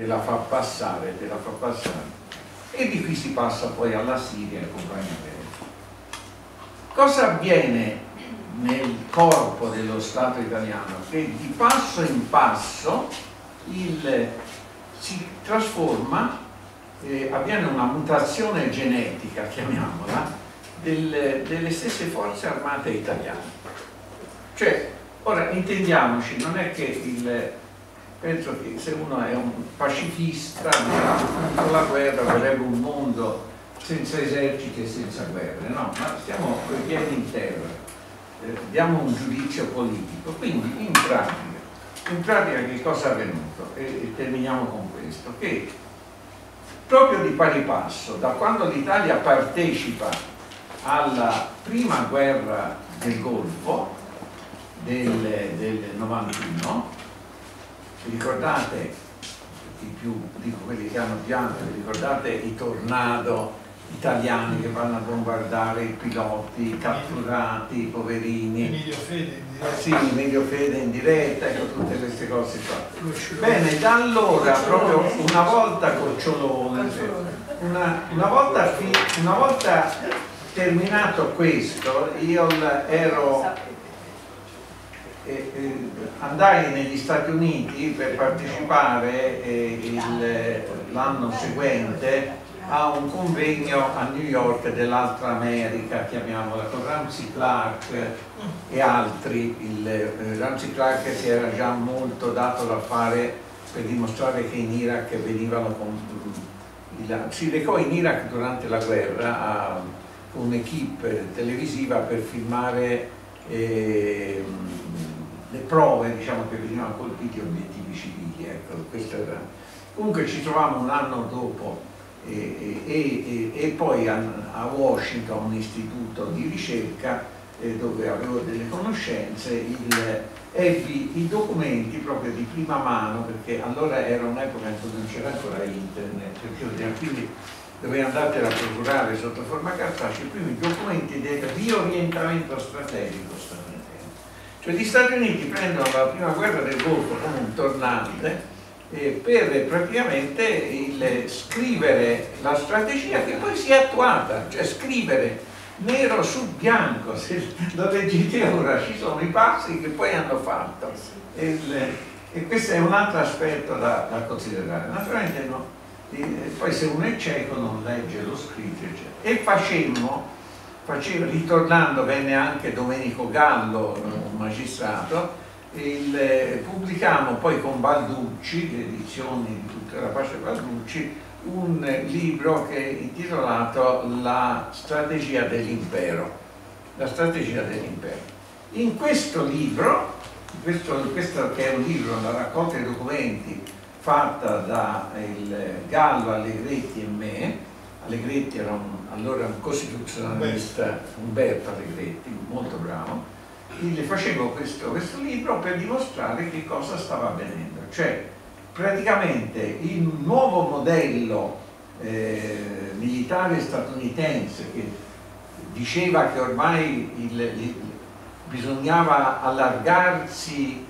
te la fa passare, te la fa passare. E di qui si passa poi alla Siria e compagnia bella. Cosa avviene nel corpo dello Stato italiano? Che di passo in passo il, si trasforma, eh, avviene una mutazione genetica, chiamiamola, del, delle stesse forze armate italiane. Cioè, ora intendiamoci, non è che il, penso che se uno è un pacifista, con la guerra vorrebbe un mondo senza eserciti e senza guerre, no, ma stiamo con piedi in terra, eh, diamo un giudizio politico, quindi in pratica, in pratica che cosa è avvenuto? E, e terminiamo con questo, che proprio di pari passo, da quando l'Italia partecipa alla prima guerra del Golfo del, del 91, vi ricordate, i più, dico quelli che hanno pianto, vi ricordate i tornado italiani che vanno a bombardare i piloti catturati, i poverini. Emilio Fede in diretta. Sì, Emilio Fede in diretta, ecco tutte queste cose qua. Bene, da allora, proprio una volta Cocciolone, una, una, volta, una volta terminato questo, io ero eh, andai negli Stati Uniti per partecipare eh, l'anno seguente a un convegno a New York dell'altra America, chiamiamola, con Ramsey Clark e altri. Il, eh, Ramsey Clark si era già molto dato da fare per dimostrare che in Iraq venivano con, il, si recò in Iraq durante la guerra a un'equipe televisiva per filmare eh, le prove diciamo, che venivano colpiti obiettivi civili. Ecco. Comunque ci trovavamo un anno dopo e, e, e, e poi a, a, Washington, un istituto di ricerca eh, dove avevo delle conoscenze, il, ebbi i documenti proprio di prima mano, perché allora era un'epoca in cui non c'era ancora internet, quindi dovevi andartela a procurare sotto forma cartacea, i primi documenti del riorientamento strategico cioè gli Stati Uniti prendono la prima guerra del Golfo come un tornante eh, per praticamente il, scrivere la strategia che poi si è attuata, cioè scrivere nero su bianco, se lo leggete ora ci sono i passi che poi hanno fatto e, e questo è un altro aspetto da, da considerare. Naturalmente no, e, poi se uno è cieco non legge lo scritto eccetera. e facemmo faceva, ritornando venne anche Domenico Gallo, un magistrato, il, eh, pubblicammo poi con Balducci, le edizioni di tutta la pace Balducci, un libro che è intitolato La strategia dell'impero. La strategia dell'impero. In questo libro, questo, questo, che è un libro, una raccolta di documenti fatta da il Gallo, Allegretti e me, Allegretti era un allora un costituzionalista, Umberto Allegretti, molto bravo, gli facevo questo, questo libro per dimostrare che cosa stava avvenendo. Cioè, praticamente il nuovo modello eh, militare statunitense che diceva che ormai il, il, bisognava allargarsi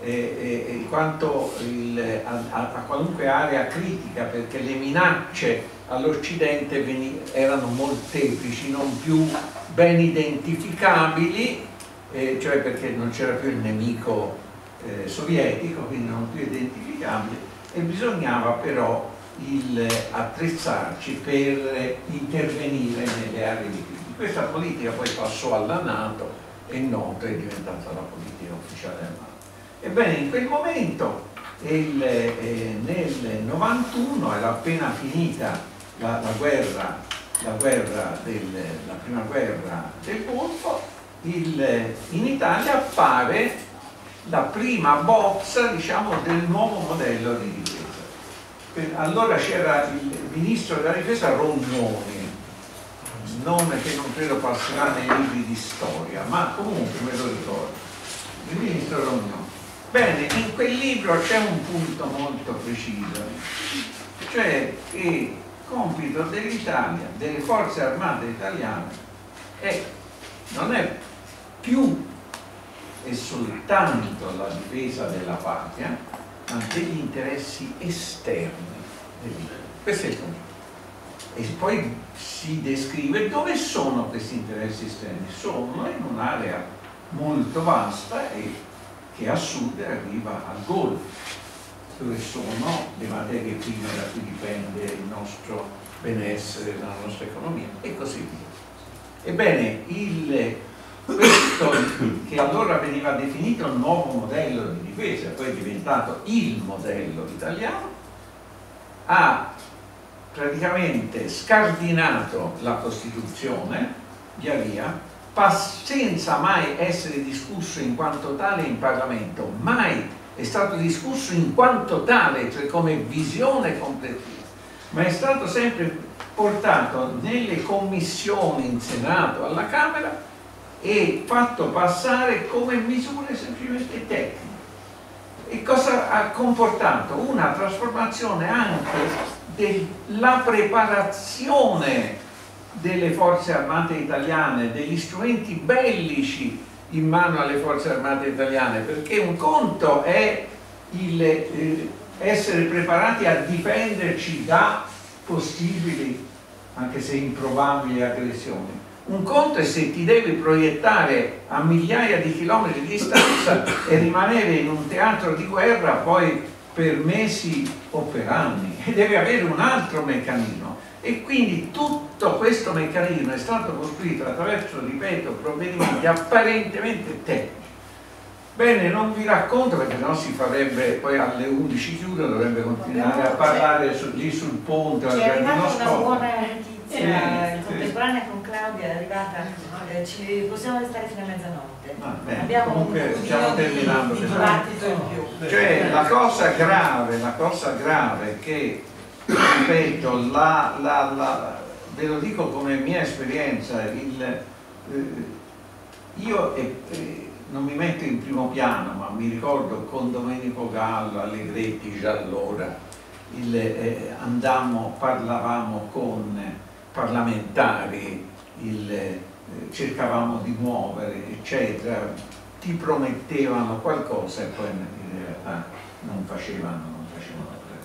eh, quanto il, a, a, qualunque area critica perché le minacce all'Occidente erano molteplici, non più ben identificabili, eh, cioè perché non c'era più il nemico eh, sovietico, quindi non più identificabile, e bisognava però il, attrezzarci per intervenire nelle aree di crisi. Questa politica poi passò alla Nato e noto è diventata la politica ufficiale del Nato. Ebbene, in quel momento, il, eh, nel 91, era appena finita la, la, guerra, la, guerra del, la prima guerra del Golfo, in Italia appare la prima bozza diciamo, del nuovo modello di difesa. Allora c'era il ministro della difesa Rognoni, nome che non credo passerà nei libri di storia, ma comunque me lo ricordo, il ministro Rognoni. Bene, in quel libro c'è un punto molto preciso, cioè che compito dell'Italia, delle forze armate italiane, è, non è più e soltanto la difesa della patria, ma degli interessi esterni Questo è il concetto. E poi si descrive dove sono questi interessi esterni. Sono in un'area molto vasta e che a sud arriva al Golfo, dove sono le materie prime da cui dipende il nostro benessere, la nostra economia e così via. Ebbene, il, questo che allora veniva definito il nuovo modello di difesa, poi è diventato il modello italiano, ha praticamente scardinato la Costituzione, via via, senza mai essere discusso in quanto tale in Parlamento, mai è stato discusso in quanto tale, cioè come visione complessiva, ma è stato sempre portato nelle commissioni in Senato, alla Camera e fatto passare come misure semplicemente tecniche. E cosa ha comportato? Una trasformazione anche della preparazione delle forze armate italiane, degli strumenti bellici in mano alle forze armate italiane, perché un conto è il, eh, essere preparati a difenderci da possibili, anche se improbabili, aggressioni. Un conto è se ti devi proiettare a migliaia di chilometri di distanza e rimanere in un teatro di guerra poi per mesi o per anni e deve avere un altro meccanismo e quindi tutto questo meccanismo è stato costruito attraverso, ripeto, provvedimenti apparentemente tecnici. Bene, non vi racconto perché no si farebbe, poi alle 11 chiudo, dovrebbe continuare a parlare su, lì sul ponte. Ci è arrivata una buona notizia sì, contemporanea sì. con Claudia, è arrivata, eh, ci possiamo restare fino a mezzanotte. bene, Abbiamo comunque stiamo terminando. Di, di cioè la cosa grave, la cosa grave che ripeto, la, la, la, ve lo dico come mia esperienza, il, eh, io eh, eh, non mi metto in primo piano, ma mi ricordo con Domenico Gallo, Allegretti già allora, il, eh, andammo, parlavamo con parlamentari, il, eh, cercavamo di muovere, eccetera, ti promettevano qualcosa e poi in realtà non facevano non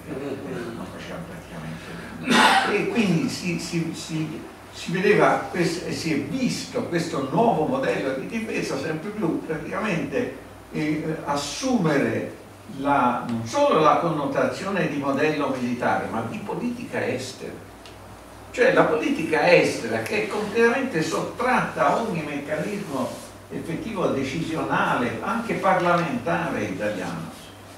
faceva praticamente. E quindi si, si, si, si vedeva e si è visto questo nuovo modello di difesa sempre più praticamente eh, assumere la, non solo la connotazione di modello militare, ma di politica estera. Cioè la politica estera che è completamente sottratta a ogni meccanismo effettivo decisionale, anche parlamentare italiano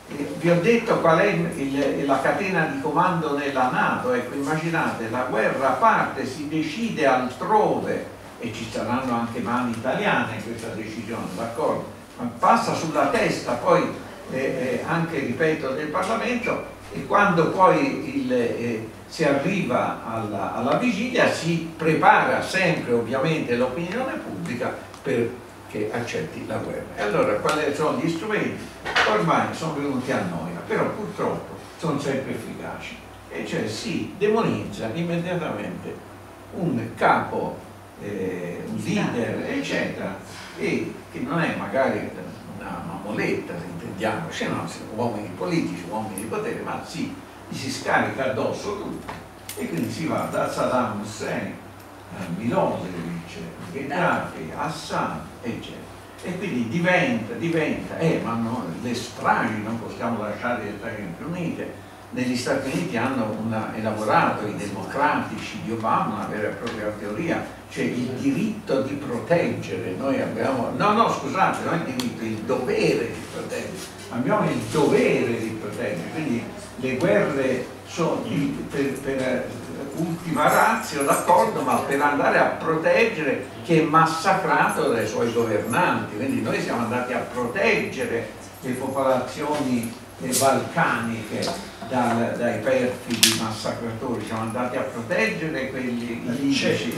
vi ho detto qual è il, la catena di comando nella Nato, ecco immaginate la guerra parte, si decide altrove e ci saranno anche mani italiane in questa decisione, d'accordo? Passa sulla testa poi eh, eh, anche, ripeto, del Parlamento e quando poi il, eh, si arriva alla, alla vigilia si prepara sempre ovviamente l'opinione pubblica per che accetti la guerra. E allora quali sono gli strumenti? Ormai sono venuti a noia, però purtroppo sono sempre efficaci. E cioè si demonizza immediatamente un capo, eh, un leader, eccetera, e che non è magari una mamoletta, se intendiamo, cioè no, sono uomini politici, uomini di potere, ma si, si scarica addosso tutto. E quindi si va da Saddam Hussein a Milosevic, Gheddafi, Assad, eccetera. E quindi diventa, diventa, eh, ma no, le stragi non possiamo lasciare le Stati Unite. Negli Stati Uniti hanno una, elaborato i democratici di Obama una vera e propria teoria, cioè il diritto di proteggere. Noi abbiamo, no, no, scusate, non il diritto, il dovere di proteggere. Abbiamo il dovere di proteggere, quindi le guerre sono per, per ultima razza, d'accordo, ma per andare a proteggere chi è massacrato dai suoi governanti. Quindi noi siamo andati a proteggere le popolazioni balcaniche dal, dai perfidi massacratori, siamo andati a proteggere quelli libici,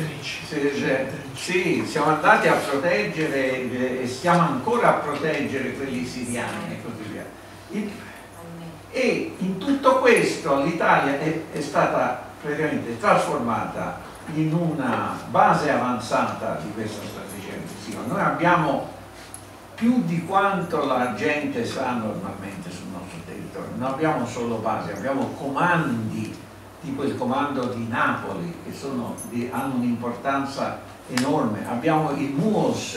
sì, siamo andati a proteggere e stiamo ancora a proteggere quelli siriani e così via. E in tutto questo l'Italia è, è stata praticamente trasformata in una base avanzata di questa strategia difensiva. Noi abbiamo più di quanto la gente sa normalmente sul nostro territorio. Non abbiamo solo basi, abbiamo comandi, tipo il comando di Napoli, che sono, hanno un'importanza enorme. Abbiamo il MUOS,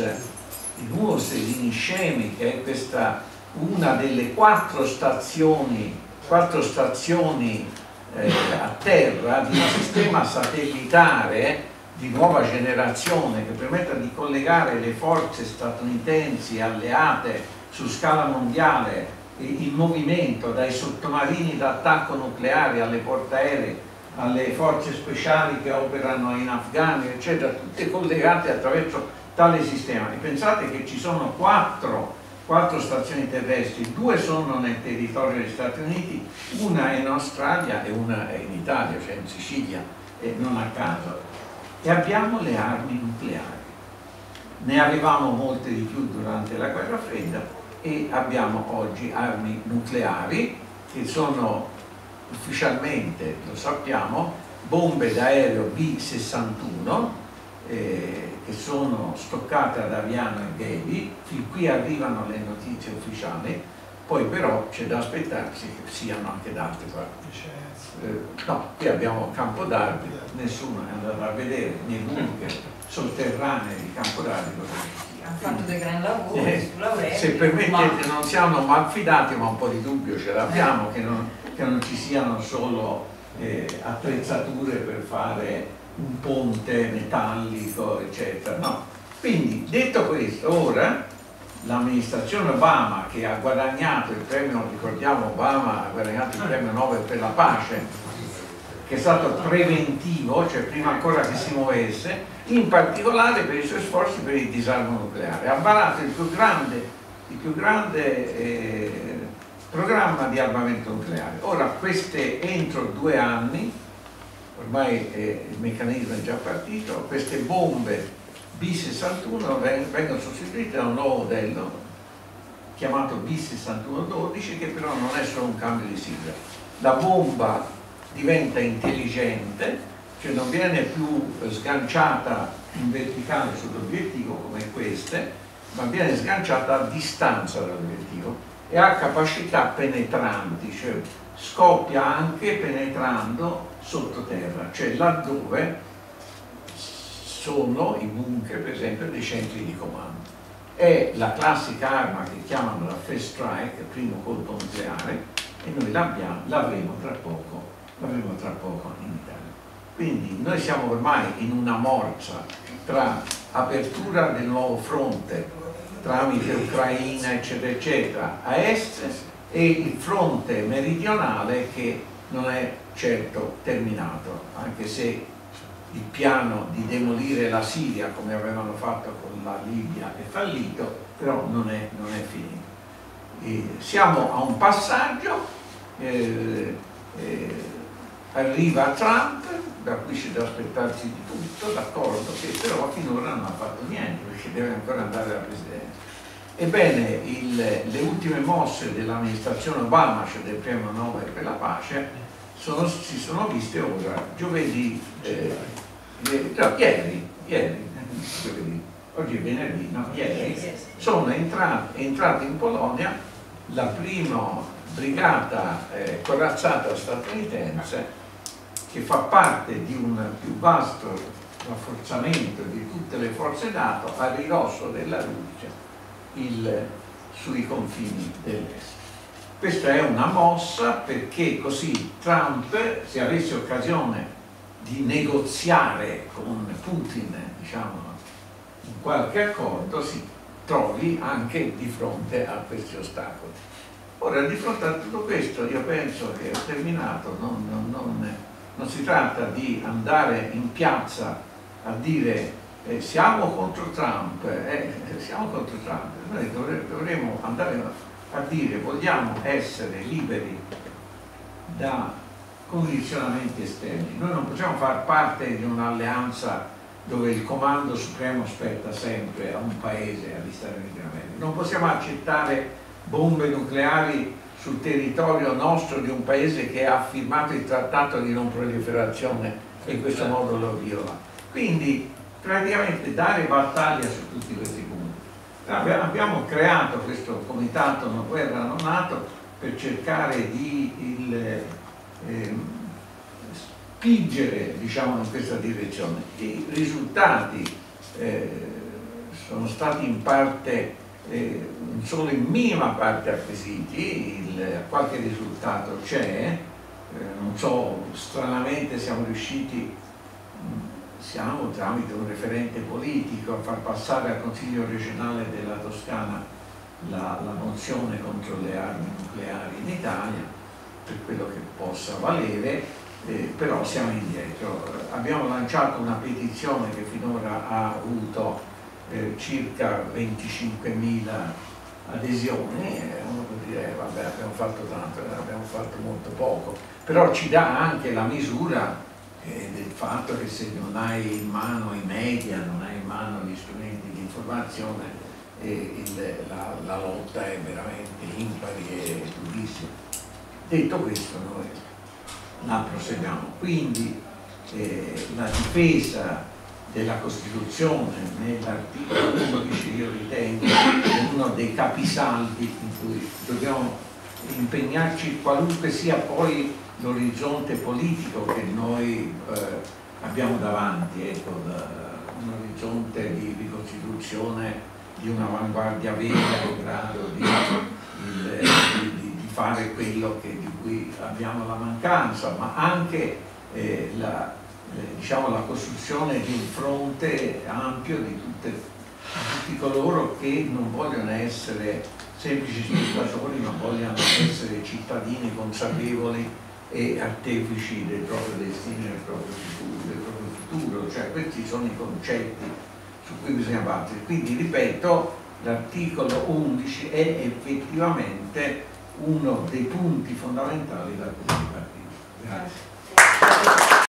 il MUOS di Niscemi, che è questa, una delle quattro stazioni, quattro stazioni eh, a terra di un sistema satellitare di nuova generazione che permetta di collegare le forze statunitensi alleate su scala mondiale in movimento dai sottomarini d'attacco nucleare alle portaerei alle forze speciali che operano in Afghanistan eccetera tutte collegate attraverso tale sistema. E pensate che ci sono quattro, quattro stazioni terrestri due sono nel territorio degli Stati Uniti una è in Australia e una è in Italia cioè in Sicilia e non a caso e abbiamo le armi nucleari. Ne avevamo molte di più durante la guerra fredda e abbiamo oggi armi nucleari che sono ufficialmente, lo sappiamo, bombe d'aereo B-61 eh, che sono stoccate ad Aviano e Ghevi, fin qui arrivano le notizie ufficiali, poi però c'è da aspettarsi che siano anche da altre parti. Eh, no, qui abbiamo Campo d'Arbi, nessuno è andato a vedere nei bunker sotterranei di Campo d'Arbi hanno fatto dei gran lavori eh, se permettete non siamo malfidati ma un po' di dubbio ce l'abbiamo eh. che, che, non ci siano solo eh, attrezzature per fare un ponte metallico eccetera no. quindi detto questo ora l'amministrazione Obama che ha guadagnato il premio, ricordiamo Obama ha guadagnato il premio Nobel per la pace, che è stato preventivo, cioè prima ancora che si muovesse, in particolare per i suoi sforzi per il disarmo nucleare. Ha varato il più grande, il più grande eh, programma di armamento nucleare. Ora, queste entro due anni, ormai eh, il meccanismo è già partito, queste bombe B61 vengono sostituite da un nuovo modello chiamato B6112 che però non è solo un cambio di sigla. La bomba diventa intelligente, cioè non viene più sganciata in verticale sull'obiettivo come queste, ma viene sganciata a distanza dall'obiettivo e ha capacità penetranti, cioè scoppia anche penetrando sottoterra, cioè laddove sono i bunker per esempio dei centri di comando. È la classica arma che chiamano la first strike, il primo colpo nucleare, e noi l'avremo tra tra poco in Italia. Quindi noi siamo ormai in una morsa tra apertura del nuovo fronte tramite Ucraina eccetera eccetera a est e il fronte meridionale che non è certo terminato, anche se il piano di demolire la Siria come avevano fatto con la Libia è fallito, però non è, non è finito. E siamo a un passaggio, eh, eh, arriva Trump, da qui c'è da aspettarsi di tutto, d'accordo, che però finora non ha fatto niente perché deve ancora andare alla presidenza. Ebbene, il, le ultime mosse dell'amministrazione Obama, cioè del premio Nobel per la pace, sono, si sono viste ora, giovedì, eh, eh, no, ieri, ieri, giovedì, oggi è venerdì, no, ieri, sono entrati in Polonia la prima brigata eh, corazzata statunitense che fa parte di un più vasto rafforzamento di tutte le forze NATO a ridosso della Russia il, sui confini dell'est. Questa è una mossa perché così Trump, se avesse occasione di negoziare con Putin, diciamo, in qualche accordo, si trovi anche di fronte a questi ostacoli. Ora, di fronte a tutto questo, io penso che ho terminato, non, non, non, non si tratta di andare in piazza a dire eh, siamo contro Trump, eh, siamo contro Trump, noi dovremmo andare a dire vogliamo essere liberi da condizionamenti esterni. Noi non possiamo far parte di un'alleanza dove il comando supremo spetta sempre a un paese, agli Stati Uniti d'America. Non possiamo accettare bombe nucleari sul territorio nostro di un paese che ha firmato il trattato di non proliferazione e in questo modo lo viola. Quindi praticamente dare battaglia su tutti questi abbiamo creato questo comitato no guerra non nato per cercare di il, eh, spingere diciamo, in questa direzione. I risultati eh, sono stati in parte, eh, solo in minima parte acquisiti, il, qualche risultato c'è, eh, non so, stranamente siamo riusciti siamo tramite un referente politico a far passare al Consiglio regionale della Toscana la, la mozione contro le armi nucleari in Italia per quello che possa valere eh, però siamo indietro. Abbiamo lanciato una petizione che finora ha avuto eh, circa 25.000 adesioni e uno può dire vabbè abbiamo fatto tanto, abbiamo fatto molto poco però ci dà anche la misura eh, del fatto che se non hai in mano i media, non hai in mano gli strumenti di informazione, eh, il, la, la, lotta è veramente impari e durissima. Detto questo noi la proseguiamo. Quindi eh, la difesa della Costituzione nell'articolo 11 io ritengo è uno dei capisaldi in cui dobbiamo impegnarci qualunque sia poi l'orizzonte politico che noi eh, abbiamo davanti, ecco, un orizzonte di ricostituzione di un'avanguardia vera in grado di, di, di, di, fare quello che, di cui abbiamo la mancanza, ma anche eh, la, eh, diciamo, la, costruzione di un fronte ampio di, tutte, tutti coloro che non vogliono essere semplici spettatori, ma vogliono essere cittadini consapevoli e artefici del proprio destino del proprio futuro, del proprio futuro. Cioè questi sono i concetti su cui bisogna battere. Quindi ripeto, l'articolo 11 è effettivamente uno dei punti fondamentali da cui partire. Grazie.